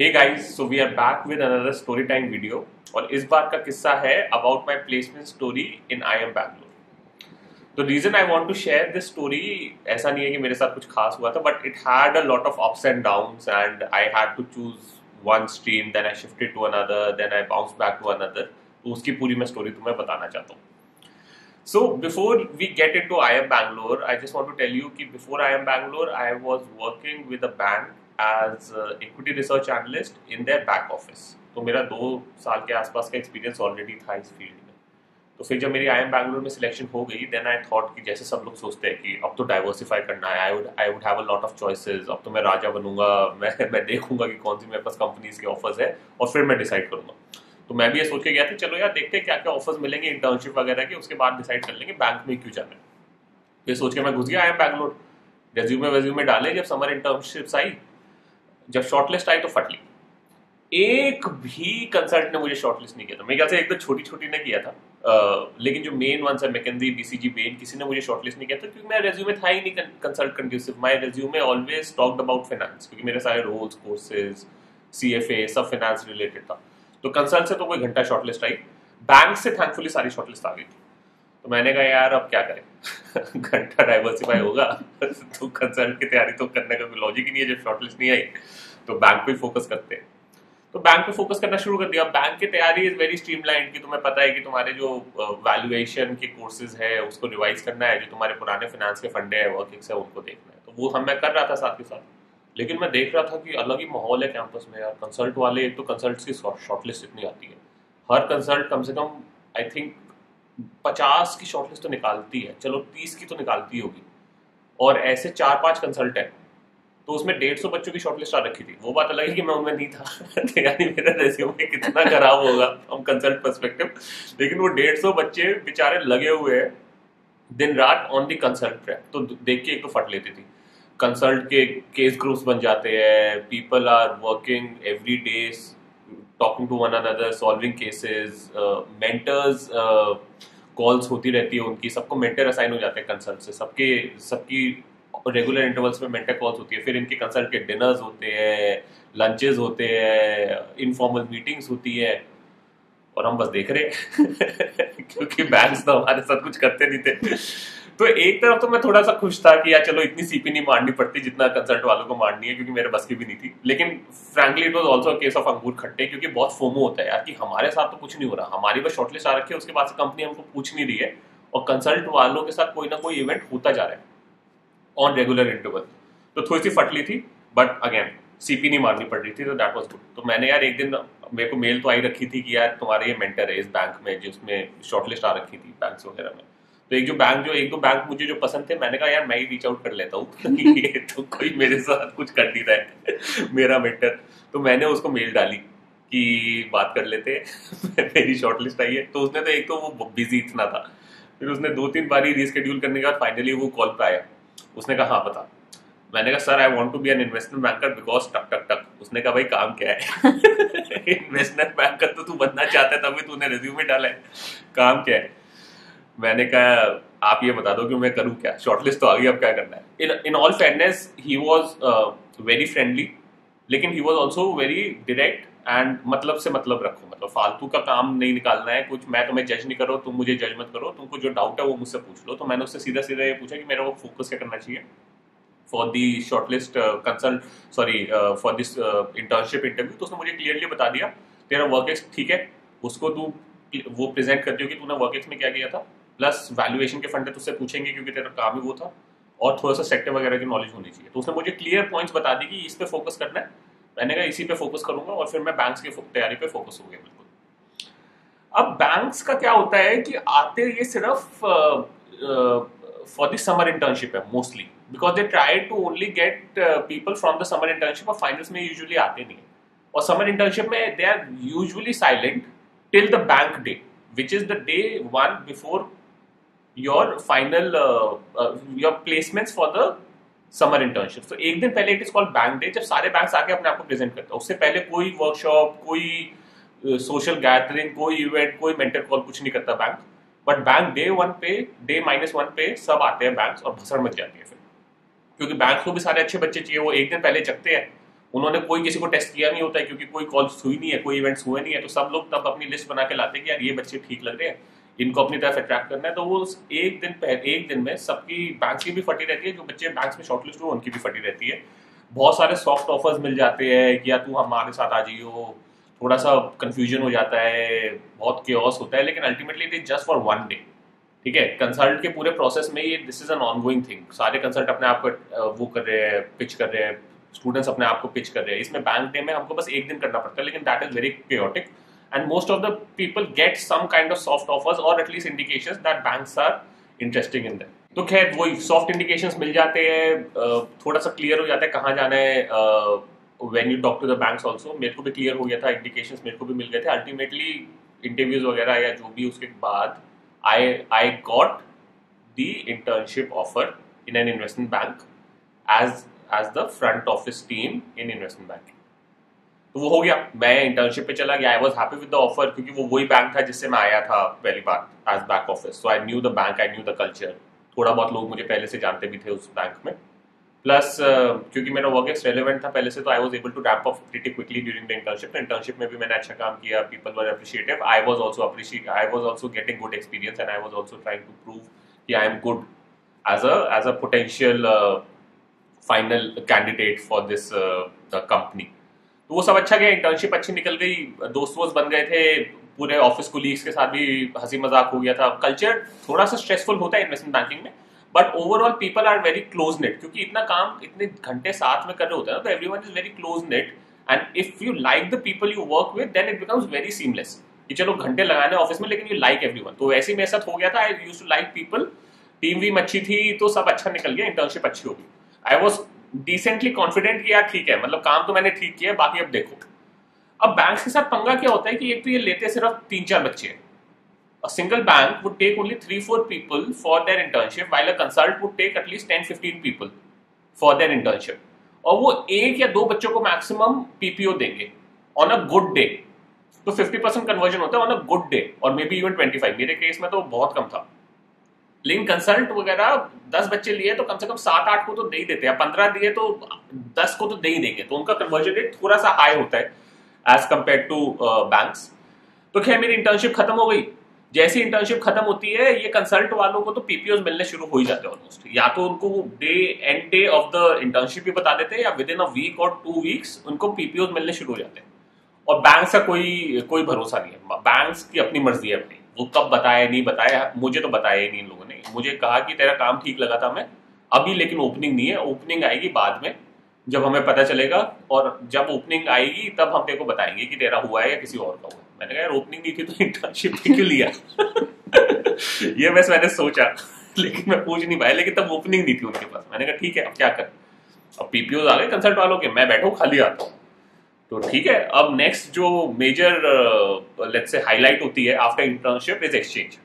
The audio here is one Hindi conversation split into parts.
Hey guys so we are back with another story time video और इस बार का किस्सा है about my placement story in I M Bangalore तो reason I want to share this story ऐसा नहीं है कि मेरे साथ कुछ खास हुआ था but it had a lot of ups and downs and I had to choose one stream then I shifted to another then I bounce back to another तो उसकी पूरी मैं स्टोरी तुम्हें बताना चाहता हूँ। So before we get into IIM Bangalore, I just want to tell you that before IIM Bangalore, I was working with a bank as equity research analyst in their back office. तो मेरा दो साल के आसपास का एक्सपीरियंस ऑलरेडी था इस फ़ील्ड में। तो फिर जब मेरी आई एम बैंगलोर में सिलेक्शन हो गई देन आई थॉट कि जैसे सब लोग सोचते हैं कि अब तो डाइवर्सिफाई करना है I would I would have a lot of choices अब तो मैं राजा बनूँगा, मैं मैं देखूँगा कि कौन सी मेरे पास कंपनीज़ के ऑफर्स है, और फिर मैं डिसाइड करूँगा। तो मैं भी ये सोच के गया था चलो यार, देखते हैं क्या क्या ऑफर्स मिलेंगे इंटर्नशिप वगैरह के, उसके बाद डिसाइड कर लेंगे बैंक में क्यों जाना है। फिर सोच के मैं घुस गया आई एम बैंगलोर रेज्यूमे वेज्यूमे डाले, जब समर इंटर्नशिप्स आई जब शॉर्टलिस्ट आई तो फट ली। एक भी कंसल्ट ने मुझे शॉर्टलिस्ट नहीं किया था। मेरे ख्याल से एक तो छोटी छोटी ने किया था। uh, लेकिन जो मेन वन है मैकेंजी बीसीजी बेन किसी ने मुझे शॉर्टलिस्ट नहीं किया था क्योंकि मेरा रेज्यूमे था ही नहीं consult conducive my resume always talked about finance क्योंकि मेरे सारे रोल्स कोर्सेज सीएफए सब फाइनेंस रिलेटेड था। तो कंसल्ट से तो कोई घंटा शॉर्टलिस्ट आई। बैंक से थैंकफुली सारी शॉर्टलिस्ट आ गई थी। तो मैंने कहा यार अब क्या करें? घंटा डाइवर्सिफाई होगा। तो कंसल्ट की तैयारी तो करने का कोई लॉजिक ही नहीं है जब शॉर्टलिस्ट नहीं आई तो बैंक पे फोकस करते हैं। तो बैंक पे फोकस करना शुरू कर दिया। बैंक की तैयारी इज़ वेरी स्ट्रीमलाइन की तुम्हें पता है कि तुम्हारे जो वैल्यूएशन के कोर्सेज है उसको रिवाइज करना है जो तुम्हारे पुराने फाइनेंस के फंडे है वर्किंग्स है उनको देखना है। तो वो हम मैं कर रहा था साथ के साथ। लेकिन मैं देख रहा था कि अलग ही माहौल है कैंपस में यार। कंसल्ट वाले एक तो कंसल्ट की शॉर्टलिस्ट इतनी आती है। हर कंसल्ट कम से कम आई थिंक पचास की शॉर्टलिस्ट तो निकालती है। चलो, तीस की तो निकालती होगी। और ऐसे चार पाँच कंसल्ट है तो उसमें डेढ़ सौ बच्चों की शॉर्टलिस्ट आ रखी थी। वो बात अलग है कि मैं उनमें नहीं था। तो यानी मेरा रेज्यूमे कितना खराब होगा हम कंसल्ट परस्पेक्टिव लेकिन वो डेढ़ सौ बच्चे बेचारे लगे हुए हैं। दिन रात ऑन दी कंसल्ट प्रेप तो देख के एक तो फट लेती थी। कंसल्ट के केस ग्रुप्स बन जाते हैं। People are working every day talking to one another solving cases mentors calls होती रहती है उनकी, सबको मेंटर असाइन हो जाते हैं कंसल्ट से। सबके, सबकी रेगुलर इंटरवल्स में मेंटर कॉल्स होती है। फिर इनके कंसल्ट के डिनर्स होते हैं लंचेस होते हैं इनफॉर्मल मीटिंग्स होती है। और हम बस देख रहे क्योंकि बैंक तो हमारे साथ कुछ करते नहीं थे। तो एक तरफ़ तो मैं थोड़ा सा खुश था कि यार चलो इतनी सीपी नहीं मारनी पड़ती, जितना कंसल्ट वालों को मारनी है, क्योंकि मेरे बस की भी नहीं थी। लेकिन frankly it was also case of अंगूर खट्टे, क्योंकि बहुत फोमो होता है यार, कि हमारे साथ तो कुछ नहीं हो रहा। हमारी बस शॉर्टलिस्ट आ रखी है, उसके बाद से कंपनी हमको पूछ नहीं रही है, और कंसल्ट वालों के साथ कोई ना कोई इवेंट होता जा रहा है ऑन रेगुलर इंटरवल तो थोड़ी सी फटली थी बट अगेन सीपी नहीं मारनी पड़ रही थी तो दैट वाज गुड तो मैंने यार एक दिन, मेरे को मेल तो आई रखी थी कि यार तुम्हारे ये मेंटर है, इस बैंक में, जिसमें शॉर्टलिस्ट आ रखी थी बैंक वगैरह में। तो एक जो बैंक जो एक दो बैंक मुझे जो पसंद थे, मैंने कहा, यार, मैं ही रीच आउट कर लेता हूँ। तो कोई मेरे साथ कुछ कर नहीं रहा है। मेरा मेंटर तो मैंने उसको मेल डाली कि बात कर लेते मेरी शॉर्टलिस्ट आई है। तो उसने तो एक तो वो बिज़ी इतना था। फिर उसने दो तीन बारी रिस्केड्यूल करने के बाद फाइनली वो कॉल पे आया। उसने कहा हाँ बता। मैंने कहा, sir I want to be an investment banker because टक टक टक। उसने कहा, भाई, काम क्या है? इन्वेस्टमेंट बैंकर तो तू बनना चाहता है, तभी तूने रिज्यूमे डाला है। काम क्या है? मैंने कहा, आप ये बता दो कि मैं करूँ क्या? शॉर्टलिस्ट तो आ गई, अब क्या करना है? In in all fairness he was very friendly लेकिन he was also very direct and मतलब से मतलब रखो। मतलब फालतू का काम नहीं निकालना है, कुछ मैं तुम्हें जज नहीं करो तुम मुझे जज मत करो, तुमको जो डाउट है वो मुझसे पूछ लो। तो मैंने उससे सीधा सीधा ये पूछा कि मेरा वो फोकस क्या करना चाहिए? For the shortlist consult sorry for this internship interview तो उसने मुझे क्लियरली बता दिया, तेरा वर्क एक्स ठीक है, उसको तू, वो प्रेजेंट करती हो कि तूने वर्क एक्स में क्या किया था? प्लस वैल्यूएशन के फंडे तुझसे पूछेंगे क्योंकि तेरा काम ही वो था। और थोड़ा सा सेक्टर वगैरह की नॉलेज होनी चाहिए। तो उसने मुझे क्लियर पॉइंट्स बता दी कि इस पे फोकस करना है। मैंने कहा, इसी पे फोकस करूँगा और फिर मैं बैंक्स की तैयारी पे फोकस हो गया बिल्कुल। अब बैंक्स का क्या होता है कि आते ये सिर्फ़ फॉर द समर इंटर्नशिप है mostly because they try to only get people from the summer internship और फाइनल्स में यूजुअली आते नहीं और समर इंटर्नशिप में they are usually silent till the bank day which is the day one before your final your placements for the summer internship तो एक दिन पहले it is called bank day जब सारे बैंक्स आके अपने आप प्रेजेंट करते हैं। उससे पहले कोई वर्कशॉप कोई सोशल uh, गैदरिंग कोई इवेंट कोई मेंटर कॉल कुछ नहीं करता bank but bank day one पे डे माइनस वन पे सब आते हैं बैंक्स और भसड़ मच जाती है फिर। क्योंकि बैंक को भी सारे अच्छे बच्चे चाहिए वो एक दिन पहले जगते हैं। उन्होंने कोई किसी को टेस्ट किया नहीं होता है क्योंकि कोई कॉल्स हुई नहीं है कोई इवेंट्स हुए नहीं है। तो सब लोग तब अपनी लिस्ट बना के लाते हैं कि यार ये बच्चे ठीक लग रहे हैं। इनको अपनी तरफ़ अट्रैक्ट करना है तो वो एक दिन पहले एक दिन में सबकी बैंक की भी फटी रहती है, जो बच्चे बैंक में शॉर्टलिस्ट हुए, उनकी भी फटी रहती है। बहुत सारे सॉफ्ट ऑफर्स मिल जाते हैं कि या तू हमारे साथ आ जाइयो थोड़ा सा कंफ्यूजन हो जाता है, बहुत क्योस होता है, लेकिन ultimately it is just for one day ठीक है? कंसल्ट के पूरे प्रोसेस में ये this is an ongoing thing सारे कंसल्ट अपने आप को वो कर रहे हैं पिच कर रहे हैं स्टूडेंट्स अपने आप को पिच कर रहे हैं। इसमें बैंक डे में हमको बस एक दिन करना पड़ता है, लेकिन that is very chaotic and most of the people get some kind of soft offers और at least indication that banks are interesting in that तो खैर वही सॉफ्ट इंडिकेशंस मिल जाते हैं थोड़ा सा क्लियर हो जाता है कहाँ जाना है when you talk to the banks also मेरे को भी क्लियर हो गया था इंडिकेशन मेरे को भी मिल गए थे। अल्टीमेटली इंटरव्यूज़ वगैरह या जो भी उसके बाद I I got the internship offer in an investment bank as as the front office team in investment bank तो वो हो गया। मैं इंटर्नशिप पे चला गया। I was happy with the offer क्योंकि वो वही बैंक था जिससे मैं आया था पहली बार as back office so I knew the bank I knew the culture थोड़ा बहुत लोग मुझे पहले से जानते भी थे उस बैंक में। प्लस uh, क्योंकि मेरा वर्क एक्स रेलिवेंट था पहले से तो I was able to ramp up pretty quickly during the internship internship में भी मैंने अच्छा काम किया people were appreciative I was also appreciate I was also getting good experience and I was also trying to prove कि I am good as a as a potential final candidate for this company तो वो सब अच्छा गया इंटर्नशिप अच्छी निकल गई, दोस्त वोस्त बन गए थे, पूरे ऑफ़िस कोलीग्स के साथ भी हँसी मज़ाक हो गया था। कल्चर थोड़ा सा स्ट्रेसफुल होता है इन्वेस्टमेंट बैंकिंग में but overall people are very close knit क्योंकि इतना काम इतने घंटे साथ में कर रहे होते हैं ना तो every is very close knit and if you like the people you work with then it becomes very seamless कि चलो घंटे लगाने ऑफ़िस में, लेकिन यू लाइक एवरी वन तो वैसे ही मेरे साथ हो गया था I used to like people team Vim अच्छी थी तो सब अच्छा निकल गया इंटर्नशिप अच्छी होगी आई वॉज़ डिसेंटली कॉन्फिडेंट कि यार ठीक है मतलब काम तो मैंने ठीक किया, बाकी अब देखो। अब बैंक के साथ पंगा क्या होता है कि एक तो ये लेते सिर्फ़ तीन चार बच्चे a single bank would take only 3 4 people for their internship, while a consult would take at least 10 15 people for their internship. और वो एक या दो बच्चों को मैक्सिमम पीपीओ देंगे ऑन अ गुड डे तो 50 परसेंट कन्वर्जन होता है ऑन अ गुड डे और मे बी इवन 25 मेरे केस में तो बहुत कम था। लेकिन कंसल्ट वगैरह दस बच्चे लिए तो कम से कम सात आठ को तो दे ही देते हैं। पंद्रह दिए तो दस को तो दे ही देंगे। तो उनका कन्वर्जन रेट थोड़ा सा हाई होता है एज कंपेयर टू बैंक तो खैर, मेरी इंटर्नशिप खत्म हो गई। जैसी इंटर्नशिप खत्म होती है, ये कंसल्ट वालों को तो पीपीओ मिलने शुरू हो ही जाते हैं ऑलमोस्ट या तो उनको day end day of the internship भी बता देते हैं या विद इन अ वीक और टू वीक्स उनको पीपीओ मिलने शुरू हो जाते हैं। और बैंक का कोई कोई भरोसा नहीं है। बैंक की अपनी मर्ज़ी है अपनी। वो कब बताया नहीं बताया मुझे तो बताया ही नहीं इन लोगों ने। मुझे कहा कि तेरा काम ठीक लगा था मैं अभी लेकिन ओपनिंग नहीं है। ओपनिंग आएगी बाद में जब हमें पता चलेगा और जब ओपनिंग आएगी तब हम तेरे को बताएँगे कि तेरा हुआ है या किसी और का हुआ मैंने कहा यार ओपनिंग नहीं थी तो इंटर्नशिप क्यों लिया? ये बस मैंने सोचा लेकिन मैं पूछ नहीं पाया लेकिन तब ओपनिंग नहीं थी उनके पास। मैंने कहा ठीक है अब क्या कर? अब पीपीओ आ गए कंसल्ट वालों के मैं बैठो खाली आता हूँ। तो ठीक है अब नेक्स्ट जो मेजर लेट्स से हाईलाइट होती है आफ्टर इंटर्नशिप इज़ एक्सचेंज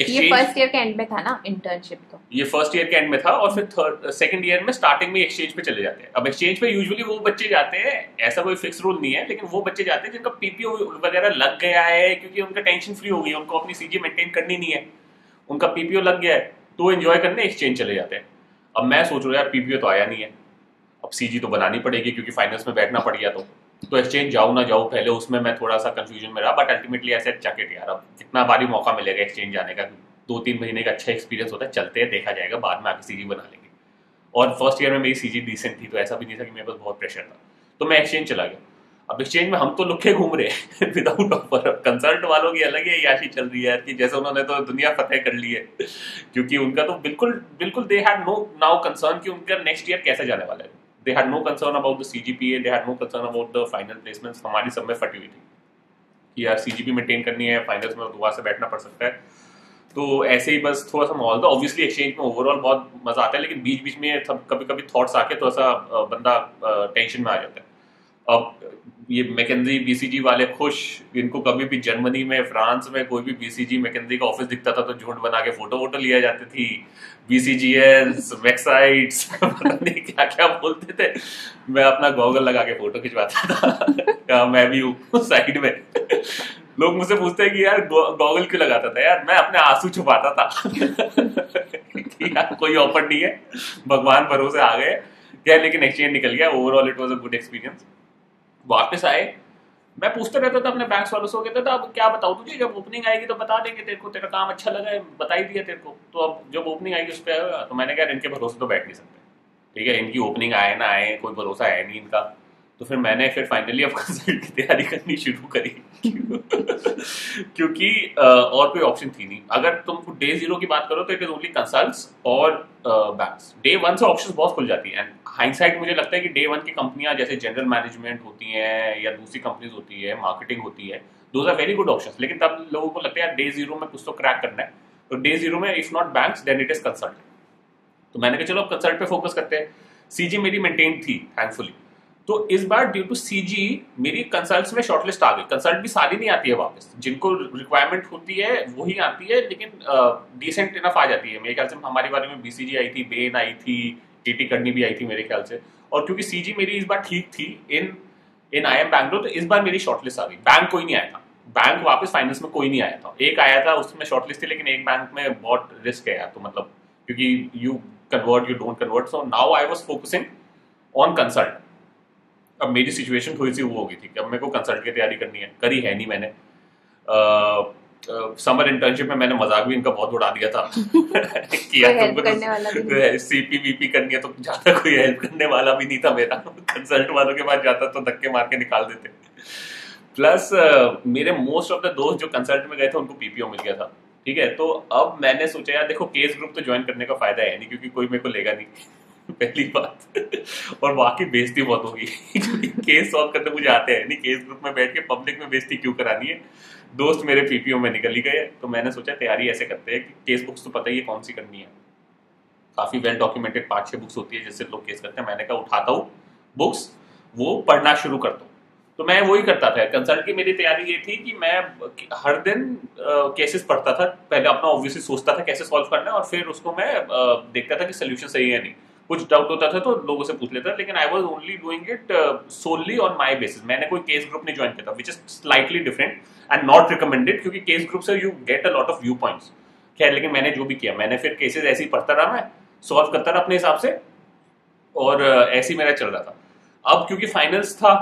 ये फ़र्स्ट ईयर के एंड में था ना इंटर्नशिप तो। ये फ़र्स्ट ईयर के एंड में था और फिर थर्ड सेकंड ईयर में स्टार्टिंग में एक्सचेंज पे चले जाते हैं। अब एक्सचेंज पे यूजुअली वो बच्चे जाते हैं ऐसा कोई फिक्स रूल नहीं है लेकिन वो बच्चे जाते हैं जिनका पीपीओ वगैरह लग गया है क्योंकि उनका टेंशन फ्री हो गई उनको अपनी सीजी मेंटेन करनी नहीं है। उनका पीपीओ लग गया है तो एंजॉय करने एक्सचेंज चले जाते हैं। अब मैं सोच रहा हूँ यार पीपीओ तो आया नहीं है। अब सीजी तो बनानी पड़ेगी क्योंकि फाइनेंस में बैठना पड़ गया तो। तो एक्सचेंज जाऊँ ना जाऊँ पहले उसमें मैं थोड़ा सा कंफ्यूजन में रहा बट अल्टीमेटली ऐसे चकेट यार, अब कितना बारी मौका मिलेगा एक्सचेंज जाने का दो तीन महीने का अच्छा एक्सपीरियंस होता है, चलते हैं, देखा जाएगा, बाद में आके सी बना लेंगे. और फ़र्स्ट ईयर में मेरी सीजी डिसेंट थी तो ऐसा भी नहीं था कि मेरे पास बहुत प्रेशर था। तो मैं एक्सचेंज चला गया। अब एक्सचेंज में हम तो लुखे घूम रहे हैं विदाउट ऑफ़र कंसल्ट वालों की अलग ही याशी चल रही है कि जैसे उन्होंने तो दुनिया फतेह कर ली है, क्योंकि उनका तो बिल्कुल बिल्कुल they had no now concern कि उनका नेक्स्ट ईयर कैसे जाने वाला है। They had no concern about the CGPA they had no concern about the final placements हमारी सब में फटी हुई थी कि यार सीजीपी मेंटेन करनी है फाइनल्स में दुआ से बैठना पड़ सकता है। तो ऐसे ही बस थोड़ा सा माहौल था। ऑब्वियसली एक्सचेंज में ओवरऑल बहुत मज़ा आता है, लेकिन बीच बीच में कभी कभी थॉट्स आके थोड़ा सा बंदा टेंशन में आ जाता है। अब ये मैकेजी बीसीजी वाले खुश, इनको कभी भी जर्मनी में, फ्रांस में कोई भी बीसीजी मैकेजी का ऑफ़िस दिखता था तो झूठ बना के फ़ोटो वोटो लिया जाती थी। बीसीजीएस वेबसाइट्स नहीं क्या क्या बोलते थे। मैं अपना गॉगल लगा के फ़ोटो खिंचवाता था। मैं भी हूँ साइड में। लोग मुझसे पूछते हैं कि यार गॉगल क्यों लगाता था? यार, मैं अपने आँसू छुपाता था। कि यार, कोई ऑफ़र नहीं है। भगवान भरोसे आ गए। यार लेकिन एक्सचेंज निकल गया। Overall it was a good experience वापस आए। मैं पूछता रहता था अपने बैंक वालों से कहता था, अब क्या बताऊँ तुझे? जब ओपनिंग आएगी तो बता देंगे तेरे को, तेरा काम अच्छा लगा है बता ही दिया तेरे को। तो अब जब ओपनिंग आएगी उस पर तो मैंने कहा, इनके भरोसे तो बैठ नहीं सकते। ठीक है, इनकी ओपनिंग आए ना आए, कोई भरोसा है नहीं इनका। तो फिर मैंने फिर फाइनली अब कंसल्ट की तैयारी करनी शुरू करी। क्योंकि और कोई ऑप्शन थी नहीं। अगर तुम डे ज़ीरो की बात करो तो इट इज़ ओनली कंसल्ट और बैंक्स डे वन से ऑप्शन बहुत खुल जाती है। एंड हाइंडसाइट मुझे लगता है कि डे वन की कंपनियाँ जैसे जनरल मैनेजमेंट होती हैं या दूसरी कंपनीज़ होती है मार्केटिंग होती है those are very good option लेकिन तब लोगों को लगता है डे ज़ीरो में कुछ तो क्रैक करना है। तो डे ज़ीरो में if not bank then it is consult तो मैंने कहा, चलो, अब कंसल्ट पे फोकस करते हैं। सीजी मेरी मेंटेन थी थैंकफुली तो इस बार ड्यू टू सीजी मेरी कंसल्ट में शॉर्टलिस्ट आ गई। कंसल्ट भी सारी नहीं आती है वापस। जिनको रिक्वायरमेंट होती है वही आती है, लेकिन डिसेंट इनफ आ जाती है। मेरे ख्याल से हमारी बारे में बीसीजी आई थी बेन आई थी टीटी करनी भी आई थी मेरे ख्याल से। और क्योंकि सीजी मेरी इस बार ठीक थी इन इन आई एम बैंगलोर तो इस बार मेरी शॉर्टलिस्ट आ गई। बैंक कोई नहीं आया था। बैंक वापस फाइनेंस में कोई नहीं आया था। एक आया था, उसमें शॉर्टलिस्ट थी, लेकिन एक बैंक में बहुत रिस्क है तो मतलब क्योंकि you convert you don't convert so now I was focusing on consult अब मेरी सिचुएशन थोड़ी सी वो हो गई थी कि अब मेरे को कंसल्ट की तैयारी करनी है। करी है नहीं मैंने। समर इंटर्नशिप में मैंने मज़ाक भी इनका बहुत उड़ा दिया था। किया तुमको सीपी वीपी करनी है तो ज़्यादा कोई हेल्प करने वाला भी नहीं था मेरा। कंसल्ट वालों के पास जाता तो धक्के मार के निकाल देते। प्लस uh, मेरे मोस्ट ऑफ़ द दोस्त जो कंसल्ट में गए थे उनको पीपीओ मिल गया था। ठीक है? तो अब मैंने सोचा यार देखो केस ग्रुप तो ज्वाइन करने का फ़ायदा है नहीं क्योंकि कोई मेरे को लेगा नहीं। पहली बात। और बाकी बेजती बहुत होगी। केस सॉल्व करने मुझे आते हैं। नहीं केस ग्रुप में बैठ के पब्लिक में बेइज्जती क्यों करानी है? दोस्त मेरे पीपीओ में निकल ही गए। तो मैंने सोचा, तैयारी ऐसे करते हैं कि केस बुक्स तो पता ही है कौन सी करनी है। काफ़ी वेल डॉक्यूमेंटेड पाँच छह बुक्स होती है जिससे लोग केस करते हैं। मैंने कहा, उठाता हूँ बुक्स वो पढ़ना शुरू करता हूँ तो मैं वही करता था। कंसल्ट की मेरी तैयारी ये थी कि मैं हर दिन केसेस पढ़ता था। पहले अपना ऑब्वियसली सोचता था कैसे सॉल्व करना है और फिर उसको मैं देखता था कि सोल्यूशन सही है नहीं। कुछ डाउट होता था तो लोगों से पूछ लेता लेकिन I was only doing it solely on my basis मैंने कोई केस ग्रुप नहीं ज्वाइन किया था which is slightly different and not recommended क्योंकि केस ग्रुप से you get a lot of viewpoints खैर लेकिन मैंने जो भी किया मैंने फिर केसेस ऐसे ही पढ़ता रहा मैं सॉल्व करता रहा अपने हिसाब से और uh, ऐसे ही मेरा चल रहा था। अब क्योंकि फाइनल्स था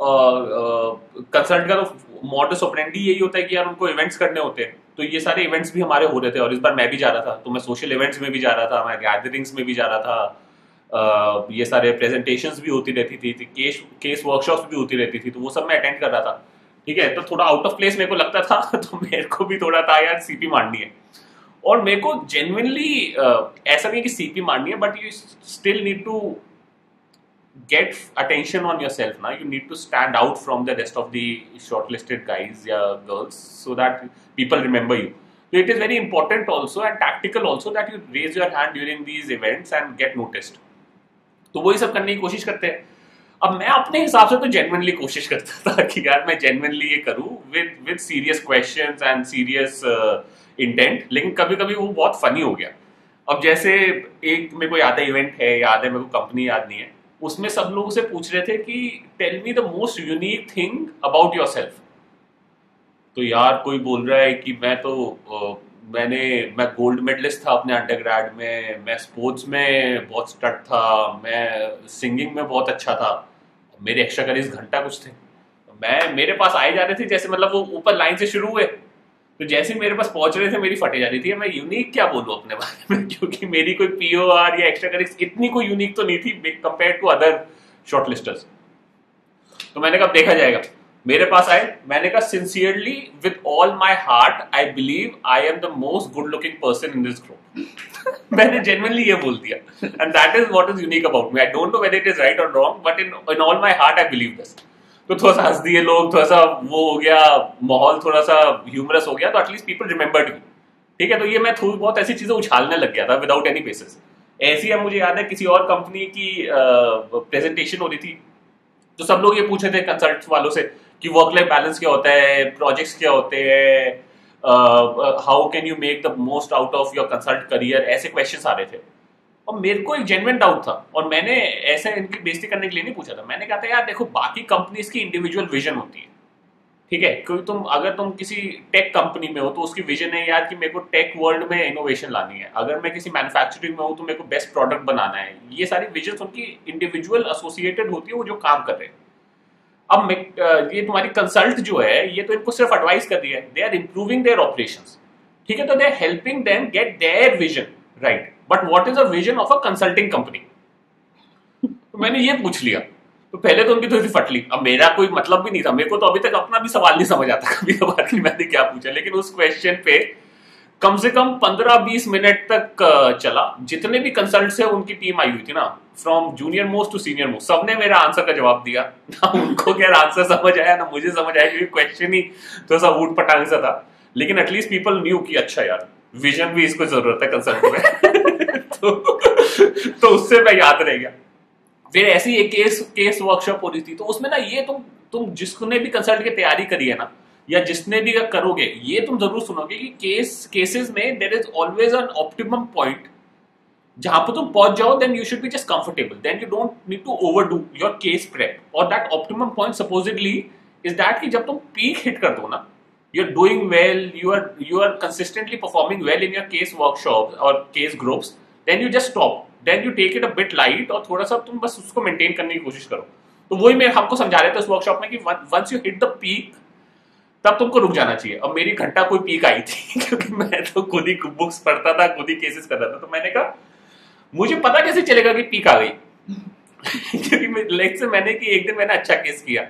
कंसल्ट uh, uh, का तो मॉडस ऑपरेंडी यही होता है कि यार उनको इवेंट्स करने होते हैं। तो ये सारे इवेंट्स भी हमारे हो रहे थे और इस बार मैं भी जा रहा था। तो मैं सोशल इवेंट्स में भी जा रहा था मैं गैदरिंग्स में भी जा रहा था। ये सारे प्रेजेंटेशन भी होती रहती थी, केस केस वर्कशॉप्स भी होती रहती थी तो वो सब मैं अटेंड कर रहा था। ठीक है? तो थोड़ा आउट ऑफ़ प्लेस मेरे को लगता था तो मेरे को भी थोड़ा था यार सीपी मारनी है। और मेरे को जेनविनली uh, ऐसा नहीं कि सीपी मारनी है but you still need to get attention on yourself now you need to stand out from the rest of the shortlisted guys या girls so that people remember you. So, it is very important also and tactical also that you raise your hand during these events and get noticed. तो वही सब करने की कोशिश करते हैं। अब मैं अपने हिसाब से तो जेनवनली कोशिश करता था कि यार मैं जेनवनली ये करूँ with with serious questions and serious intent लेकिन कभी कभी वो बहुत फनी हो गया। अब जैसे एक मेरे को याद है इवेंट है, याद है मेरे को कंपनी याद नहीं है। उसमें सब लोग से पूछ रहे थे कि tell me the most unique thing about yourself तो यार कोई बोल रहा है कि मैं तो मैंने, मैं गोल्ड मेडलिस्ट था अपने अंडर में, मैं स्पोर्ट्स में बहुत स्टट था, मैं सिंगिंग में बहुत अच्छा था। मेरे एक्स्ट्रा करीज घंटा कुछ थे। मैं, मेरे पास आए जा रहे थे जैसे मतलब वो ऊपर लाइन से शुरू हुए। तो जैसे मेरे पास पहुँच रहे थे, मेरी फटे जा रही थी। मैं यूनिक क्या बोलूँ अपने बारे में? क्योंकि मेरी कोई पीओ आर या एक्स्ट्रा करीज इतनी कोई यूनिक तो नहीं थी compare to other shortlisters तो मैंने कहा देखा जाएगा। मेरे पास आए, मैंने कहा sincerely with all my heart I believe I am the most good looking person in this group मैंने जेनवनली ये बोल दिया। And that is what is unique about me I don't know whether it is right और wrong but in in all my heart I believe this तो थोड़ा सा हंस दिए लोग थोड़ा सा वो हो गया, माहौल थोड़ा सा ह्यूमरस हो गया तो एटलीस्ट पीपल रिमेंबर्ड मी ठीक है तो ये मैं थोड़ी बहुत ऐसी चीज़ें उछालने लग गया था विदाउट एनी बेसिस ऐसी है मुझे याद है, किसी और कंपनी की प्रेजेंटेशन हो रही थी तो सब लोग ये पूछे थे कंसल्ट वालों से कि वर्क लाइफ बैलेंस क्या होता है प्रोजेक्ट्स क्या होते हैं how can you make the most out of your consult career ऐसे क्वेश्चन आ रहे थे। और मेरे को एक जेनवन डाउट था, और मैंने ऐसे इनकी बेइज्जती करने के लिए नहीं पूछा था। मैंने कहा था, यार देखो, बाकी कंपनीज़ की इंडिविजुअल विजन होती है, ठीक है? क्योंकि तुम, अगर तुम किसी टेक कंपनी में हो तो उसकी विजन है यार कि मेरे को टेक वर्ल्ड में इनोवेशन लानी है। अगर मैं किसी मैन्युफैक्चरिंग में हूँ तो मेरे को बेस्ट प्रोडक्ट बनाना है। ये सारी विजन उनकी इंडिविजुअल एसोसिएटेड होती है, वो जो काम कर रहे हैं। अब ये तुम्हारी कंसल्ट जो है, ये तो इनको सिर्फ़ एडवाइस कर रही है। They are improving their operation ठीक है? तो they are helping them get their vision right but what is a vision of a consulting company तो मैंने ये पूछ लिया। तो पहले तो उनकी थोड़ी फटली अब मेरा कोई मतलब भी नहीं था। मेरे को तो अभी तक अपना भी सवाल नहीं समझ आता। कभी कभार कि मैंने क्या पूछा। लेकिन उस क्वेश्चन पे कम से कम पंद्रह बीस मिनट तक चला। जितने भी कंसल्ट है उनकी टीम आई हुई थी ना from junior most to senior most सबने मेरा आंसर का जवाब दिया। ना उनको क्या आंसर समझ आया ना मुझे समझ आया क्योंकि क्वेश्चन ही थोड़ा सा ऊट पटांग सा था। लेकिन एटलीस्ट पीपल न्यू कि अच्छा यार विजन भी इसको ज़रूरत है कंसल्ट में। तो, तो उससे मैं याद रह गया। फिर ऐसी एक केस केस वर्कशॉप हो रही थी तो उसमें ना ये तुम तुम जिसने भी कंसल्ट की तैयारी करी है ना या जिसने भी करोगे ये तुम ज़रूर सुनोगे कि केस केसेस में there is always an optimum point जहाँ पर तुम पहुँच जाओ then you should be just comfortable then you don't need to overdo your case prep और that optimum point supposedly is that कि जब तुम पीक हिट कर दो ना you are doing well you are you are consistently performing well in your case workshop और case groups then you just stop then you take it a bit light और थोड़ा सा तुम बस उसको मेंटेन करने की कोशिश करो। तो वही मैं हमको समझा रहे थे उस वर्कशॉप में कि once you hit the peak तब तुमको रुक जाना चाहिए। अब मेरी घंटा कोई पीक आई थी, क्योंकि मैं तो खुद ही बुक्स पढ़ता था, खुद ही केसेस करता था। तो मैंने कहा मुझे पता कैसे चलेगा कि पीक आ गई? क्योंकि लेट से मैंने कि एक दिन मैंने अच्छा केस किया।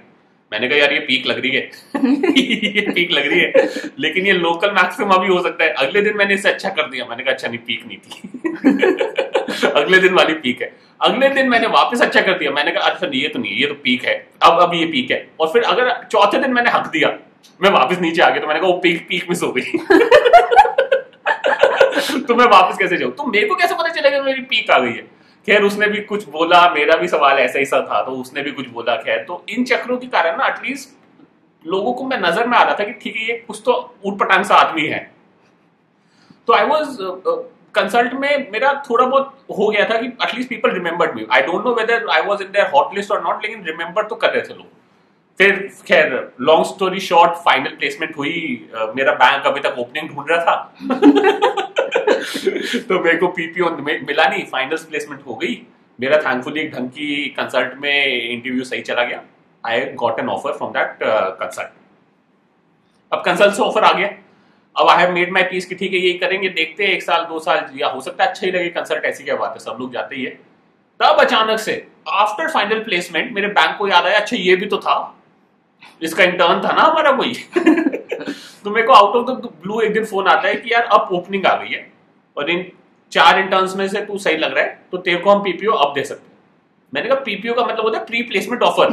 मैंने कहा, यार, ये पीक लग रही है। ये पीक लग रही है। लेकिन ये लोकल मैक्सिमम भी हो सकता है। अगले दिन मैंने इसे अच्छा कर दिया। मैंने कहा अच्छा नहीं, पीक नहीं थी। अगले दिन वाली पीक है। अगले दिन मैंने वापस अच्छा कर दिया। मैंने कहा अच्छा नहीं, ये तो नहीं ये तो पीक है। अब अब ये पीक है। और फिर अगर चौथे दिन मैंने हक दिया, मैं वापस नीचे आ गया तो मैंने कहा, वो पीक पीक मिस हो गई। तो मैं वापस कैसे जाऊँ? तो मेरे को कैसे पता चलेगा मेरी पीक आ गई है? खैर, उसने भी कुछ बोला, मेरा भी सवाल ऐसा ही सा था तो उसने भी कुछ बोला, खैर तो इन चक्रों के कारण ना एटलीस्ट लोगों को मैं नज़र में आ रहा था कि ठीक है, ये कुछ तो उठ पटांग सा आदमी है। तो आई वॉज़ कंसल्ट में मेरा थोड़ा बहुत हो गया था कि at least people remembered me I don't know whether I was in their hot list और नॉट लेकिन रिमेंबर तो कर रहे थे लोग। फिर, खैर long story short final placement हुई मेरा बैंक अभी तक ओपनिंग ढूंढ रहा था। तो मेरे को पीपीओ मिला नहीं फाइनल प्लेसमेंट हो गई। मेरा थैंकफुली एक ढंग की कंसल्ट में इंटरव्यू सही चला गया। I got an offer from that consult अब कंसल्ट से ऑफ़र आ गया। अब I have made my peace की ठीक है यही करेंगे, देखते हैं, एक साल, दो साल, या हो सकता है अच्छा ही लगे कंसल्ट ऐसी क्या बात है, सब लोग जाते ही है। तब अचानक से आफ्टर फाइनल प्लेसमेंट मेरे बैंक को याद आया अच्छा ये भी तो था। इसका इंटर्न था ना हमारा कोई। तो मेरे को आउट ऑफ़ द ब्लू एक दिन फ़ोन आता है कि यार अब ओपनिंग आ गई है। और इन चार इंटर्न्स में से तू सही लग रहा है तो तेरे को हम पीपीओ अब दे सकते हैं। मैंने कहा पीपीओ का मतलब होता है प्री प्लेसमेंट ऑफ़र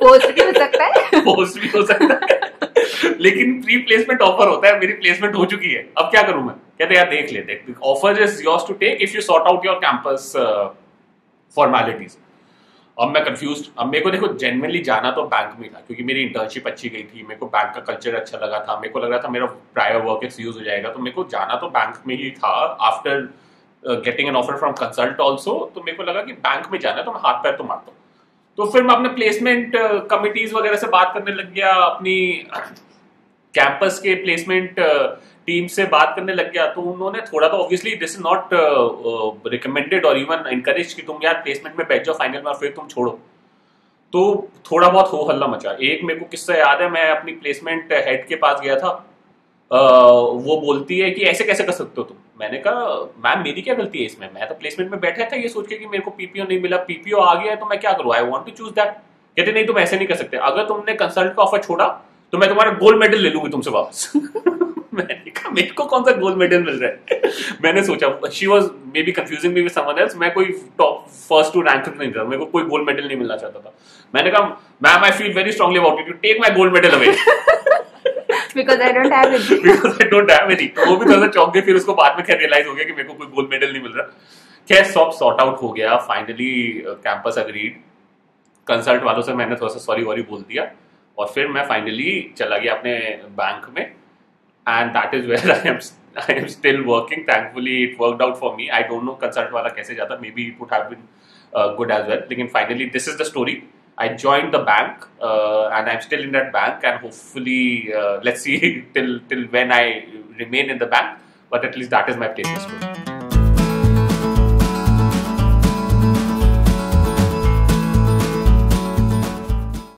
पोस्ट भी हो सकता है। पोस्ट भी हो सकता है। लेकिन प्री प्लेसमेंट ऑफ़र होता है मेरी प्लेसमेंट हो चुकी है। अब क्या करूँ मैं? कहते यार देख ले देख offer is yours to take if you sort out your campus formalities अब मैं कंफ्यूज अब मेरे को देखो जेनवनली जाना तो बैंक में था क्योंकि मेरी इंटर्नशिप अच्छी गई थी मेरे को बैंक का कल्चर अच्छा लगा था मेरे को लग रहा था मेरा प्रायर वर्क एक्सक्यूज हो जाएगा तो मेरे को जाना तो बैंक में ही था after getting an offer from consult also तो मेरे को लगा कि बैंक में जाना है तो मैं हाथ पैर तो मारता हूँ। तो फिर मैं अपने प्लेसमेंट कमिटीज uh, वगैरह से बात करने लग गया अपनी कैंपस के प्लेसमेंट टीम से बात करने लग गया तो उन्होंने थोड़ा तो obviously this is not recommended और इवन इनकरेज कि तुम यार प्लेसमेंट में बैठ जाओ फाइनल में फिर तुम छोड़ो। तो थोड़ा बहुत हो हल्ला मचा। एक मेरे को किस्सा याद है मैं अपनी प्लेसमेंट हेड के पास गया था। Uh, वो बोलती है कि ऐसे कैसे कर सकते हो तुम? मैंने कहा मैम मेरी क्या गलती है इसमें? मैं तो प्लेसमेंट में बैठा था ये सोच के कि मेरे को पीपीओ नहीं मिला। पीपीओ आ गया है तो मैं क्या करूँ? I want to choose that कहते नहीं तुम ऐसे नहीं कर सकते। अगर तुमने कंसल्ट का ऑफ़र छोड़ा तो मैं तुम्हारा गोल्ड मेडल ले लूँगी तुमसे वापस. मेरे को कौन सा गोल्ड मेडल मिल रहा है? मैंने सोचा she was maybe confusing me with someone else मैं कोई टॉप फ़र्स्ट टू रैंक नहीं था। मेरे को कोई गोल्ड मेडल नहीं मिलना चाहता था। मैंने कहा ma'am I feel very strongly about it you take my gold medal away because I don't have it because I don't have any तो वो भी थोड़ा सा चौंक गए फिर उसको बाद में खैर रियलाइज़ हो गया कि मेरे को कोई गोल्ड मेडल नहीं मिल रहा। खैर सब सॉर्ट आउट हो गया। फाइनली कैंपस अग्रीड कंसल्ट वालों से मैंने थोड़ा सा सॉरी वॉरी बोल दिया। और फिर मैं फाइनली चला गया अपने बैंक में। and that is where I am. I am still working. Thankfully, it worked out for me. I don't know consult wala kaise jata. Maybe it would have been uh, good as well. But and finally, this is the story. I joined the bank uh, and I'm still in that bank and hopefully uh, let's see till till when I remain in the bank but at least that is my placement story.